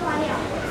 这玩意